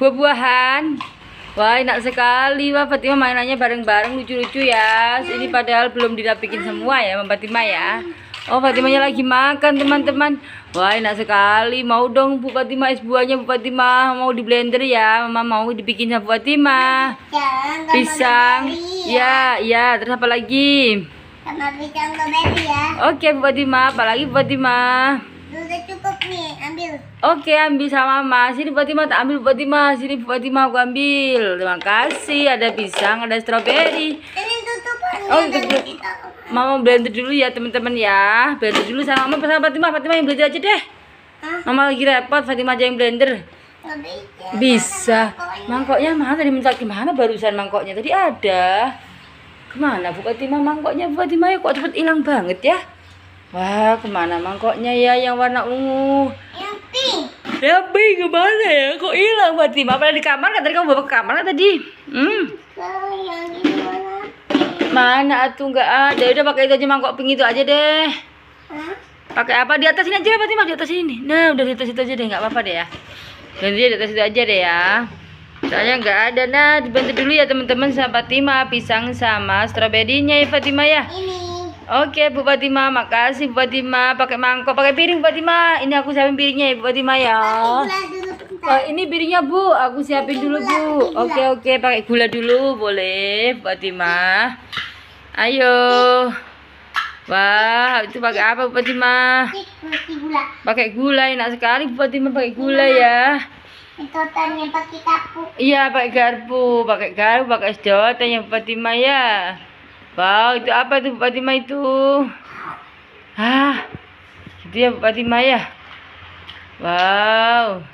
buah-buahan. Wah, enak sekali. Wah, Fatima mainannya bareng-bareng lucu-lucu ya. Ini padahal belum dirapikin semua ya, Mbak Fatima ya. Oh, Fatimanya lagi makan, teman-teman. Wah, enak sekali. Mau dong Bu Fatima es buahnya Bu Fatima. Mau di blender ya. Mama mau dibikin sama Bu Fatima. Pisang. strawberry Ya, ya. Terus apa lagi? Tambah pisang ya. Oke, Bu Fatima. Apa lagi Bu Fatima? Ambil. Oke, ambil sama Mama. Sini Fatima, tak ambil Fatima. Sini Fatima aku ambil. Terima kasih. Ada pisang, ada stroberi. Ini tutupannya Oh, tutup. Mama blender dulu ya teman-teman ya. Blender dulu sama Mama sama Fatima. Fatima yang blender aja deh. Hah? Mama lagi repot, Fatima aja yang blender. Bisa. Bisa. Pokoknya. Mangkoknya mana tadi minta gimana barusan mangkoknya tadi ada. Ke mana Bu Fatima mangkoknya Bu Fatima ya kok cepet hilang banget ya? Wah ke mana mangkoknya ya yang warna ungu? Ya Bi ke mana ya? Kok hilang Fatima? Apa di kamar? Kan tadi kamu bawa ke kamar kan tadi? Hmm. Mana atuh nggak ada? Udah pakai itu aja mangkok pink itu aja deh. Pakai apa di atas ini aja Fatimah di atas ini. Nah, udah di atas itu aja deh, nggak apa-apa deh ya. Dan dia di atas itu aja deh ya. Soalnya nggak ada. Nah, dibantu dulu ya teman-teman sama Fatimah pisang sama stroberinya ya Fatimah ya. Ini. Oke Bu Fatimah, makasih Bu Fatimah. Pakai mangkok, pakai piring Bu Fatimah. Ini aku siapin piringnya ya Bu Fatimah ya. Oh, ini piringnya Bu, aku siapin dulu Bu. Oke oke, pakai gula dulu boleh Bu Fatimah. Ayo. Wah, itu pakai apa Bu gula. Pakai gula enak sekali Bu Fatimah pakai gula ya. Sedotannya pakai kapuk. Iya pakai garpu, pakai garpu, pakai sedotan ya Bu Fatimah ya. Wow, itu apa itu Bu Fatimah itu? Hah, itu ya Bu Fatimah ya. Wow.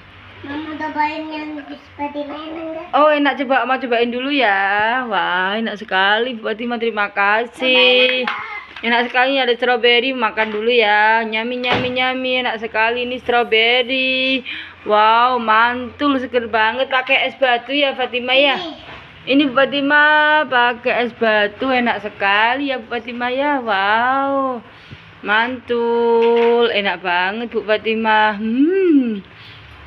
Mama cobain yang mainan enggak? Oh enak coba mau cobain dulu ya. Wah enak sekali Bu Fatimah terima kasih. Enak sekali ada stroberi makan dulu ya. Nyami nyami nyami enak sekali ini stroberi. Wow mantul seger banget pakai es batu ya Fatimah ya. Ini Bu Fatimah pakai es batu enak sekali ya Bu Fatimah ya. Wow mantul enak banget Bu Fatimah. Hmm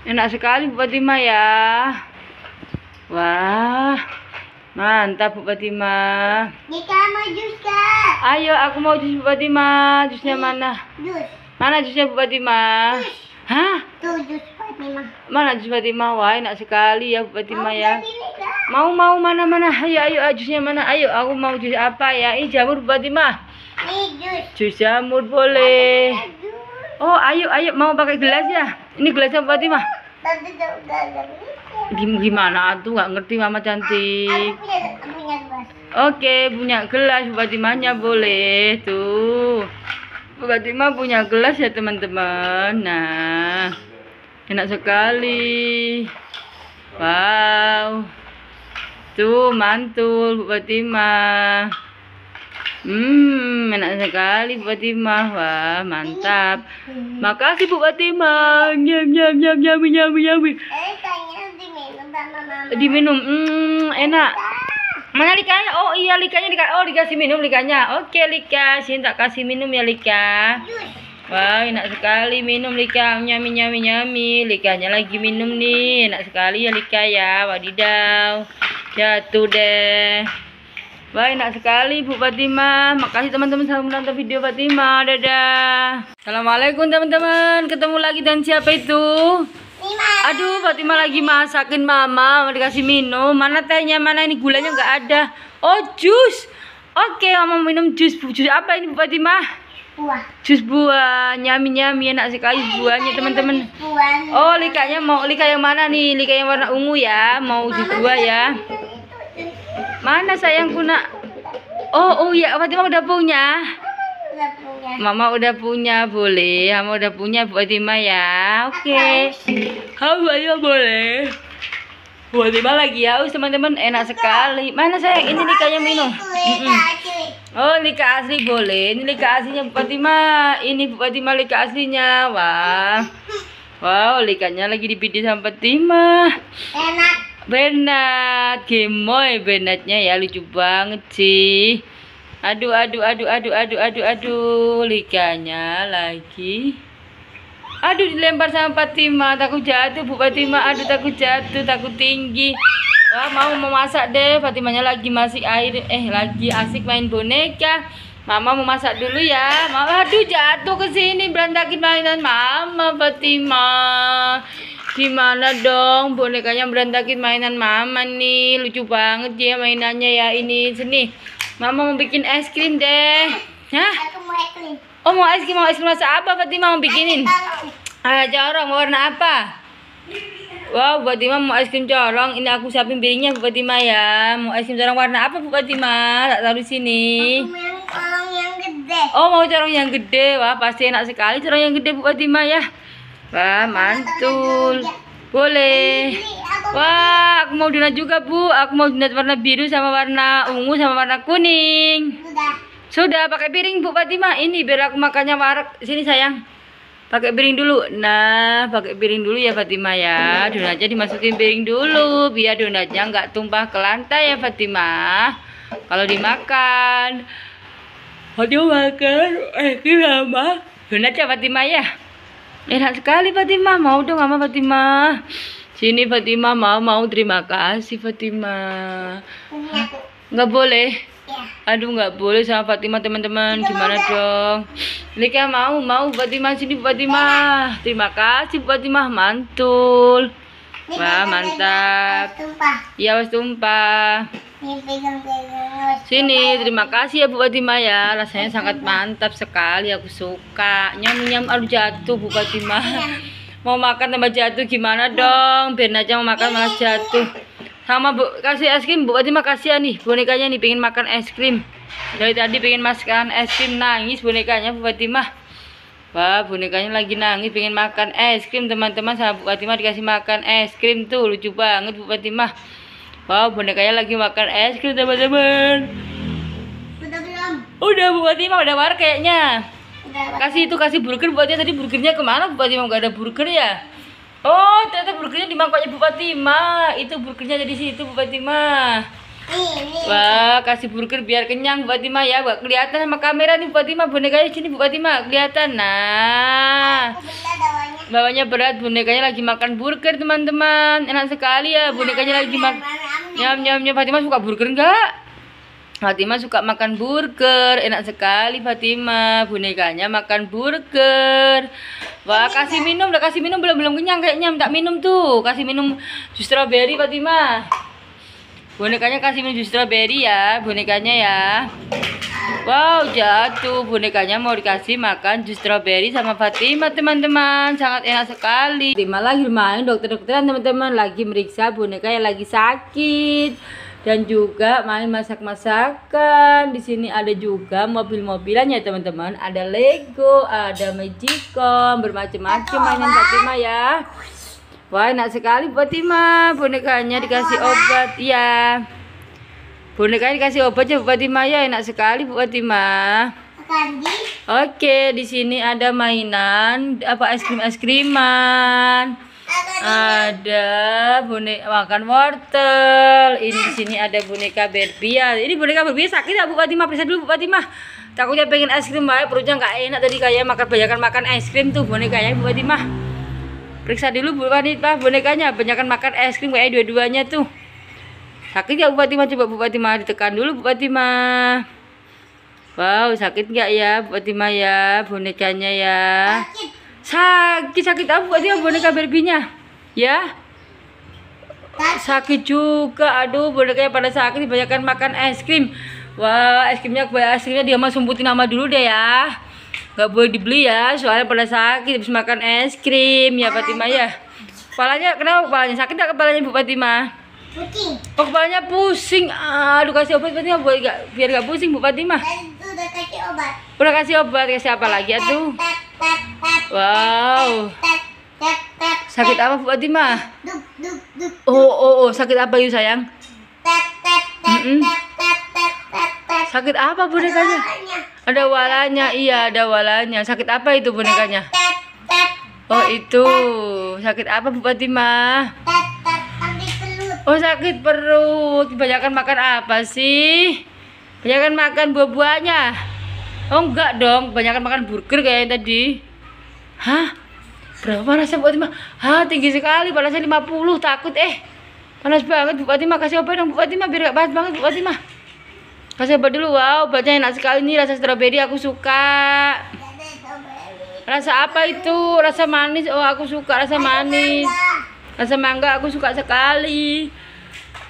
enak sekali Bu Fatimah ya. Wah, mantap Bu Fatimah. Nika mau jus kak? Ayo aku mau jus Bu Fatimah. Jusnya mana? Jus. Mana jusnya Bu Fatimah? Hah? Tuh jus Fatimah. Mana jus Fatimah? Wah, enak sekali ya Bu Fatimah ya. Ini. Mau mau mana mana? Ayo ayo ayo, jusnya mana? Ayo aku mau jus apa ya? Ini jamur Bu Fatimah. Nih jus. Jus jamur boleh. Oh, ayo ayo mau pakai gelas ya? Ini gelasnya Bu Fatimah. Gimana tuh nggak ngerti Mama cantik. Oke, punya gelas Bu Fatimahnya boleh tuh. Bu Fatimah punya gelas ya teman-teman. Nah, enak sekali. Wow. Tuh mantul Bu Fatimah. Hmm, enak sekali Bu Fatimah. Wah, mantap. Makasih Bu Fatimah. Nyam nyam nyam nyam nyam nyam. Eh. Diminum. Hmm, enak. Mana likanya? Oh iya likanya oh dikasih minum likanya. Oke Lika, sini tak kasih minum ya Lika. Wah enak sekali minum Lika, nyami nyami nyami. Likanya lagi minum nih, enak sekali ya Lika ya. Wadidaw, jatuh deh. Wah enak sekali Bu Fatimah. Makasih teman-teman sudah menonton video Fatimah. Dadah. Assalamualaikum teman-teman. Ketemu lagi dan siapa itu? Aduh, Fatimah lagi masakin mama, mau dikasih minum. Mana tehnya? Mana ini gulanya nggak ada? Oh, jus. Oke, mama minum jus. Jus apa ini, Bu Fatimah? Buah. Jus buah. Nyami nyami enak sekali buahnya, teman-teman. Oh, likanya mau lika yang mana nih? Lika yang warna ungu ya. Mau jus buah ya. Mana sayangku nak? Oh, oh ya, Fatimah udah punya. Udah punya. Mama udah punya, boleh. Mama udah punya Bu Fatimah ya. Oke. Haus ayo boleh. Bu Fatimah lagi haus teman-teman, enak sekali. Mana sayang? Ini likanya minum. Oh, lika asli boleh. Ini lika aslinya Bu Fatimah. Ini Bu Fatimah lika aslinya. Wah. Wow, likanya lagi dipidih sama Fatimah. Enak. Bernat, gemoy Bernatnya ya lucu banget sih. Aduh, aduh, aduh, aduh, aduh, aduh, aduh, likanya lagi Aduh dilempar sama Fatima, takut jatuh Bu Fatima. Aduh takut jatuh, takut tinggi. Wah mau memasak deh. Fatimanya lagi masih air, eh lagi asik main boneka. Mama mau masak dulu ya. Mama aduh jatuh ke sini berantakin mainan Mama Fatima. Gimana dong bonekanya berantakin mainan Mama nih. Lucu banget ya mainannya ya ini sini. Mama mau bikin es krim deh. Hah? Aku mau eklim. Oh mau es krim mau es krim rasa apa Fatima mau bikinin? Ah, corong warna apa? Wow, Bu Fatima mau es krim corong. Ini aku siapin piringnya Bu Fatima ya. Mau es krim corong warna apa Bu Fatima? Tak taruh sini. Aku mau yang kolong yang gede. Oh, mau corong yang gede. Wah, pasti enak sekali corong yang gede Bu Fatima ya. Wah, mantul. Boleh. Wah, aku mau donat juga Bu. Aku mau donat warna biru sama warna ungu sama warna kuning. sudah. Sudah pakai piring Bu Fatima. Ini biar aku makannya warak. Sini sayang. Pakai piring dulu. Nah, pakai piring dulu ya Fatima ya. Donatnya dimasukin piring dulu biar donatnya nggak tumpah ke lantai ya Fatima. Kalau dimakan. Fatima makan eh sama donat ya Fatima ya. Enak sekali Fatima. Mau dong Mama Fatima. Sini Fatima mau mau terima kasih Fatima. Ini aku. Nggak boleh. Ya. Aduh nggak boleh sama Fatima teman-teman gimana dong Lika mau mau Fatima sini Fatima terima kasih Fatima mantul Wah, mantap. harus Tumpah. ya was tumpah harus sini terima kasih ya Bu Fatima ya. Rasanya sangat mantap sekali aku suka. Nyam nyam aduh jatuh Bu Fatima mau makan tambah jatuh gimana dong? Biar aja mau makan malah jatuh. Sama Bu kasih es krim Bu Fatima kasih ya nih bonekanya nih pengen makan es krim. Dari tadi pengen makan es krim nangis bonekanya Bu Fatima Wah bonekanya lagi nangis pengen makan es krim teman-teman. Sama Bu Fatima dikasih makan es krim tuh lucu banget Bu Fatima Wow bonekanya lagi makan es krim teman-teman. Udah belum? Udah Bu Fatima udah war kayaknya. Udah. Kasih itu kasih burger Bu tadi burgernya ke mana Bu Fatima nggak ada burger ya? Oh ternyata burgernya di mangkoknya Bu Fatima Itu burgernya ada di situ Bu Fatima Nih, nih. Wah, kasih burger biar kenyang Bu Fatima ya. Gak kelihatan sama kamera nih Bu Fatima. Bonekanya sini Bu Fatima. Kelihatan. Nah. Bawanya berat. Bonekanya lagi makan burger teman-teman. Enak sekali ya. Bonekanya lagi makan. Nyam nyam nyam. Fatima suka burger enggak? Fatima suka makan burger. Enak sekali Fatima. Bonekanya makan burger. Wah, kasih minum. Udah kasih minum belum belum kenyang kayaknya. Minta minum tuh. Kasih minum jus strawberry Fatima. Bonekanya kasih minum strawberry ya, bonekanya ya. Wow, jatuh. Bonekanya mau dikasih makan jus strawberry sama Fatima, teman-teman. Sangat enak sekali. Fatima lagi main dokter-dokteran, teman-teman. Lagi meriksa boneka yang lagi sakit. Dan juga main masak-masakan. Di sini ada juga mobil-mobilan ya, teman-teman. Ada Lego, ada Magicom, bermacam-macam mainan Fatima ya. Wah enak sekali buat Fatima Bonekanya dikasih obat ya Bonekanya dikasih obat ya Bu Fatima ya Enak sekali Bu Fatima. Oke di sini ada mainan Apa es krim es kriman Ada boneka makan wortel. Ini di sini ada boneka Barbie ya Ini boneka Barbie sakit ya Bu Fatima Periksa dulu Bu Fatima Takutnya pengen es krim baik perutnya nggak enak. Tadi kayak makan banyakan makan es krim tuh bonekanya Bu Fatima Periksa dulu Bu Wanita bonekanya, banyakan makan es krim kayak dua-duanya tuh. Sakit ya Bu Fatima? Coba Bu Fatima ditekan dulu Bu Fatima. Wow, sakit nggak ya Bu Fatima ya bonekanya ya? Sakit. Sakit apa Bu Fatima boneka Barbie-nya? Ya? Sakit juga. Aduh, bonekanya pada sakit banyakan makan es krim. Wah, es krimnya es krimnya dia mah sumputin nama dulu deh ya. Gak boleh dibeli ya, soalnya pada sakit habis makan es krim ya Fatima ya. Kepalanya kenapa kepalanya sakit gak kepalanya Bu Fatima? Kucing. Oh kepalanya pusing. Aduh kasih obat Fatima buat gak, biar gak pusing Bu Fatima. Udah kasih obat. Udah kasih obat kasih apa lagi tep, Wow. Sakit apa Bu Fatima? Oh oh oh sakit apa yuk sayang? tep, tep. Sakit apa bonekanya? Ada walanya, iya ada walanya. Sakit apa itu bonekanya? Oh itu sakit apa Bu Fatima? tep, tep, ambil pelut. Oh sakit perut. Kebanyakan makan apa sih? Kebanyakan makan buah-buahnya. Oh enggak dong, kebanyakan makan burger kayak yang tadi. Hah? Berapa panasnya Bu Fatimah? Hah, tinggi sekali. Panasnya 50. Takut eh. Panas banget Bu Fatimah. Kasih obat dong Bu Fatimah biar gak panas banget Bu Fatimah. Kasih obat dulu. Wow, obatnya enak sekali nih rasa stroberi aku suka. Rasa apa itu? Rasa manis. Oh, aku suka rasa manis. Rasa mangga aku suka sekali.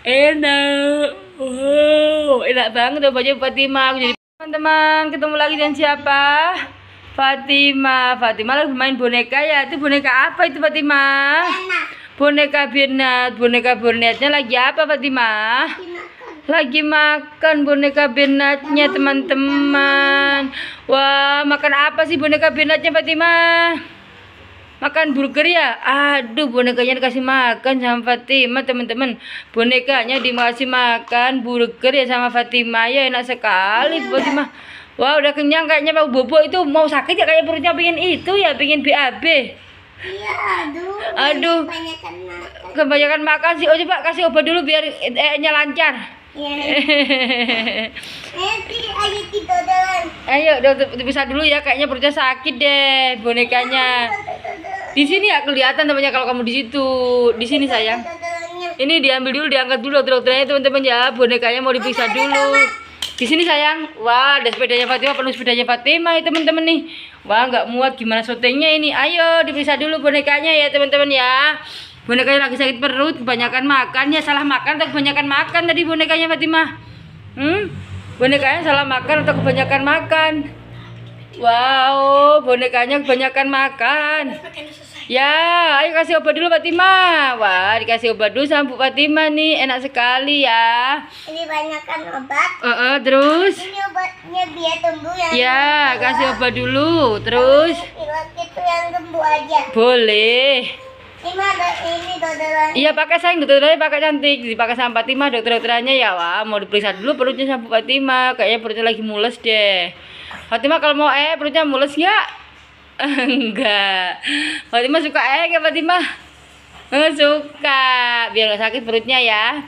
Enak. Wow, enak banget obatnya Bu Fatimah. Aku jadi teman-teman, ketemu lagi dengan siapa? Fatima. Fatima lagi main boneka ya. Itu boneka apa itu Fatima? Boneka Bernat. Boneka Bernatnya lagi apa Fatima? Lagi makan boneka Bernatnya teman-teman. Wah, makan apa sih boneka Bernatnya Fatima? Makan burger ya? Aduh, bonekanya dikasih makan sama Fatima, teman-teman. Bonekanya dikasih makan burger ya sama Fatima. Ya enak sekali Fatima. Wah, udah kenyang kayaknya mau bobo itu mau sakit ya kayak perutnya pengen itu ya, pengen BAB. Iya, aduh. Aduh. Kebanyakan makan. Kebanyakan makan sih. Oh, coba kasih obat dulu biar eh-nya lancar. Iya. Ayo kita jalan. Ayo, dokter bisa dulu ya. Kayaknya perutnya sakit deh bonekanya. Di sini ya kelihatan temannya kalau kamu di situ. Di sini sayang. Ini diambil dulu, diangkat dulu dokter-dokternya teman-teman ya. Bonekanya mau diperiksa dulu. Di sini sayang. Wah, ada sepedanya Fatima, penuh sepedanya Fatima ya teman-teman nih. Wah, nggak muat gimana syutingnya ini. Ayo diperiksa dulu bonekanya ya teman-teman ya. Bonekanya lagi sakit perut, kebanyakan makan ya salah makan atau kebanyakan makan tadi bonekanya Fatima. Hmm? Bonekanya salah makan atau kebanyakan makan? Wow, bonekanya kebanyakan makan. Ya, ayo kasih obat dulu Fatima. Wah, dikasih obat dulu sama Bu Fatima nih. Enak sekali ya. Ini banyakkan obat. Eh, eh, terus? Ini obatnya biar tumbuh yang Ya, kasih obat dulu. Terus? itu yang tumbuh aja. Boleh. Ini dodoran. Iya pakai sayang dokternya pakai cantik. Dipakai sama Fatima dokter-dokterannya ya wah mau diperiksa dulu perutnya sama Fatima kayaknya perutnya lagi mules deh. Fatima kalau mau eh perutnya mules nggak? Enggak Fatima suka eh nggak Fatima Eh, suka. Biar nggak sakit perutnya ya.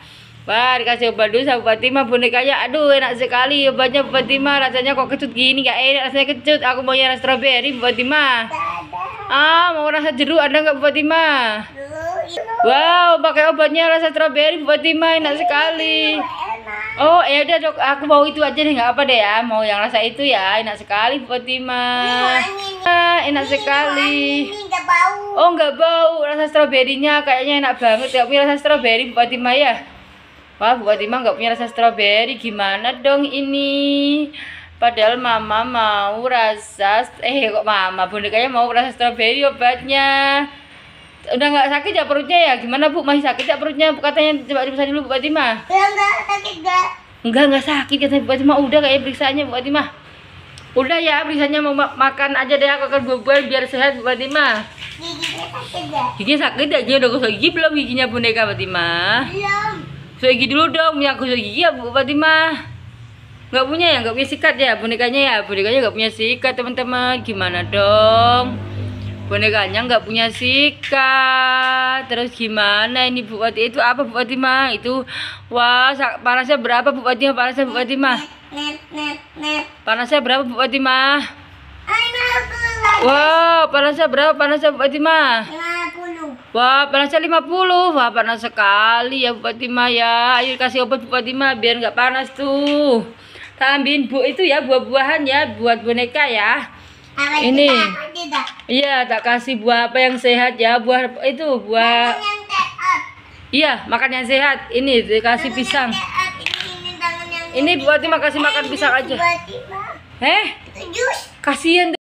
Wah dikasih obat dulu sama Fatima bonekanya aduh enak sekali obatnya Fatima rasanya kok kecut gini nggak enak rasanya kecut. Aku maunya rasa strawberry Fatima ah mau rasa jeruk ada nggak Bu Fatima Wow, pakai obatnya rasa stroberi Bu Fatima enak sekali. Oh, ya udah dok, aku mau itu aja deh, nggak apa deh ya. Mau yang rasa itu ya, enak sekali Bu Fatima. Ah, enak sekali. Oh, nggak bau, rasa stroberinya kayaknya enak banget ya. Punya rasa stroberi Bu Fatima ya. Wah, Bu Fatima nggak punya rasa stroberi, gimana dong ini? Padahal mama mau rasa, eh kok mama bonekanya mau rasa stroberi obatnya. Udah nggak sakit ya perutnya ya? Gimana Bu? Masih sakit ya perutnya? Katanya coba diperiksa dulu Bu Fatima. Ya nggak sakit nggak? Enggak, enggak sakit kata Bu Fatima. Udah kayak periksanya Bu Fatima. Udah ya, periksanya mau ma- makan aja deh aku akan buah-buahan biar sehat Bu Fatima. Giginya sakit nggak? Giginya sakit aja udah gosok gigi belum giginya boneka Fatima? Belum. Gosok gigi dulu dong, punya gosok gigi ya Bu Fatima. Nggak punya ya, nggak punya sikat ya bonekanya ya. Bonekanya nggak punya sikat teman-teman. Gimana dong? Bonekanya nggak punya sikat. Terus gimana ini Bu Fatima? Itu apa Bu Fatima? Itu wah panasnya berapa Bu Fatima? Panasnya Bu Fatima? Net net net. Panasnya berapa Bu Fatima? Lima puluh. Wow, panasnya berapa? Panasnya Bu Fatima? Lima puluh. Wah, panasnya 50. Wah, panas sekali ya Bu Fatima ya. Ayo kasih obat Bu Fatima biar nggak panas tuh. Tak ambilin Bu itu ya buah-buahan ya buat boneka ya. Apa Ini. Iya, tak kasih buah apa yang sehat ya. Buah itu buah. Iya, makan yang sehat. Ini dikasih pisang. Ini ini tangan yang. Ini Bu Fatima kasih makan pisang aja. Eh, kasihan